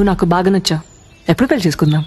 నువ్వు నాకు బాగా నచ్చావు. ఎప్పుడు పెళ్ళి చేసుకుందాం?